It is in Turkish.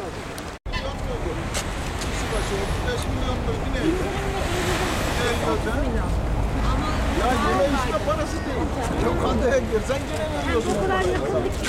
lazım. Yine. Geliyor Ya yeme içme parası değil. Lokantaya girsen gene veriyorsun. O kadar yapıldı ki.